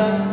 tantas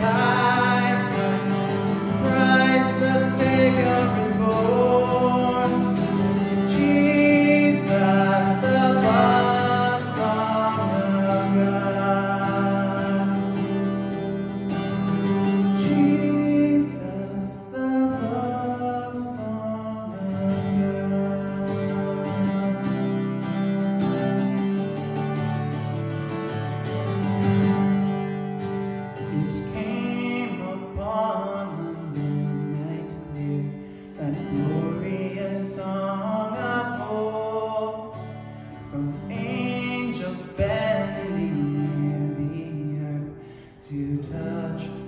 You touch.